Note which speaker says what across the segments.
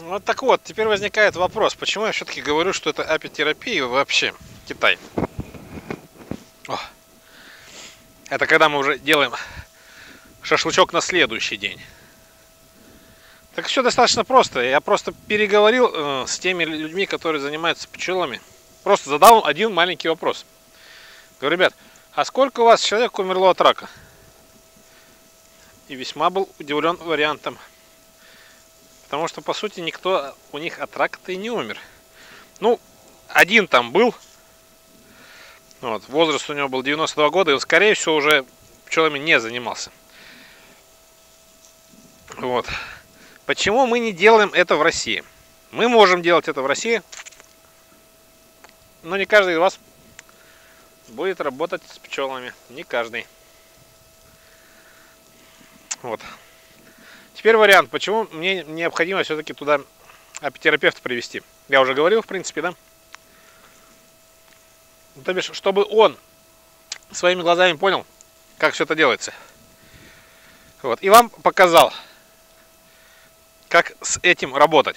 Speaker 1: Вот так вот, теперь возникает вопрос, почему я все-таки говорю, что это апитерапия вообще Китай. О. Это когда мы уже делаем шашлычок на следующий день. Так все достаточно просто. Я просто переговорил э, с теми людьми, которые занимаются пчелами. Просто задал один маленький вопрос. Говорю, ребят, а сколько у вас человек умерло от рака? И весьма был удивлен вариантом. Потому что, по сути, никто у них от рака-то и не умер. Ну, один там был. Вот, возраст у него был 92 года, и он, скорее всего, уже пчелами не занимался. Вот. Почему мы не делаем это в России? Мы можем делать это в России, но не каждый из вас будет работать с пчелами. Не каждый. Вот. Теперь вариант, почему мне необходимо все-таки туда апитерапевта привести. Я уже говорил, в принципе, да? То бишь, чтобы он своими глазами понял, как все это делается. Вот. И вам показал, как с этим работать.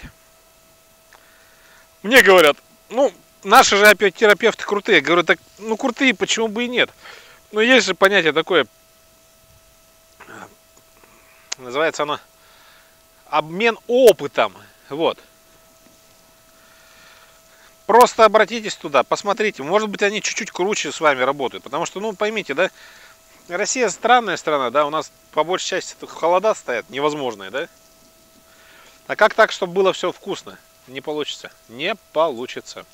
Speaker 1: Мне говорят, ну, наши же апиотерапевты крутые. Говорю, так, ну, крутые, почему бы и нет? Но есть же понятие такое, называется оно обмен опытом. Вот. Просто обратитесь туда, посмотрите. Может быть, они чуть-чуть круче с вами работают. Потому что, ну, поймите, да, Россия странная страна, да, у нас по большей части холода стоят невозможные, да? А как так, чтобы было все вкусно? Не получится. Не получится.